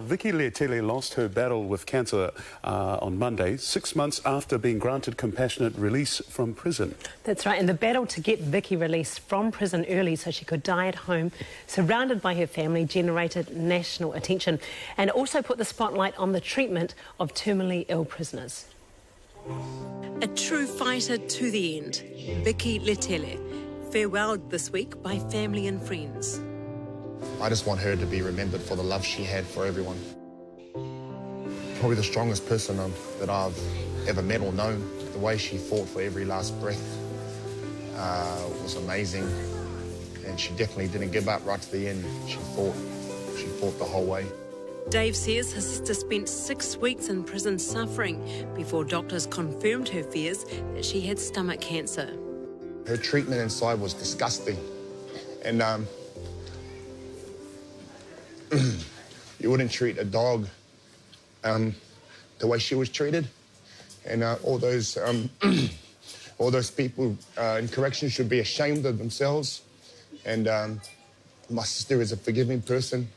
Vicki Letele lost her battle with cancer uh, on Monday, six months after being granted compassionate release from prison. That's right, and the battle to get Vicki released from prison early so she could die at home, surrounded by her family, generated national attention and also put the spotlight on the treatment of terminally ill prisoners. A true fighter to the end, Vicki Letele, farewelled this week by family and friends. I just want her to be remembered for the love she had for everyone. Probably the strongest person that I've ever met or known. The way she fought for every last breath uh, was amazing. And she definitely didn't give up right to the end. She fought. She fought the whole way. Dave says his sister spent six weeks in prison suffering before doctors confirmed her fears that she had stomach cancer. Her treatment inside was disgusting. And um, you wouldn't treat a dog um, the way she was treated. And uh, all those um, all those people uh, in corrections should be ashamed of themselves. And um, my sister is a forgiving person,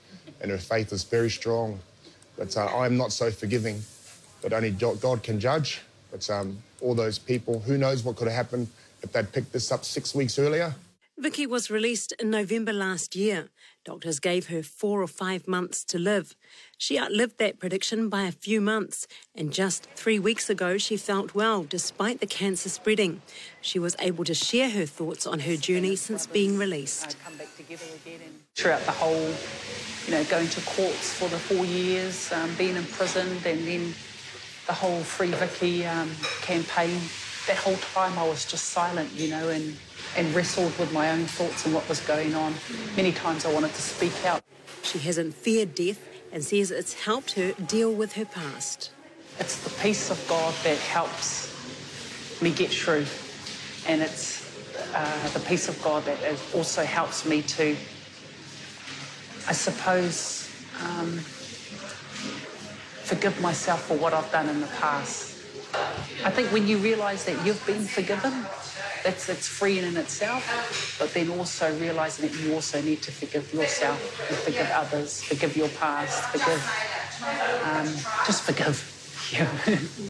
and her faith is very strong. But uh, I'm not so forgiving. But only God can judge. But um, all those people, who knows what could have happened if they'd picked this up six weeks earlier. Vicki was released in November last year. Doctors gave her four or five months to live. She outlived that prediction by a few months, and just three weeks ago she felt well despite the cancer spreading. She was able to share her thoughts on her journey since being released. Throughout the whole, you know, going to courts for the four years, um, being imprisoned, and then the whole Free Vicki um, campaign, that whole time I was just silent, you know, and and wrestled with my own thoughts and what was going on. Many times I wanted to speak out. She hasn't feared death and says it's helped her deal with her past. It's the peace of God that helps me get through, and it's uh, the peace of God that also helps me to, I suppose, um, forgive myself for what I've done in the past. I think when you realise that you've been forgiven, that's that's freeing in itself. But then also realizing that you also need to forgive yourself and forgive others, forgive your past, forgive, um, just forgive. Yeah.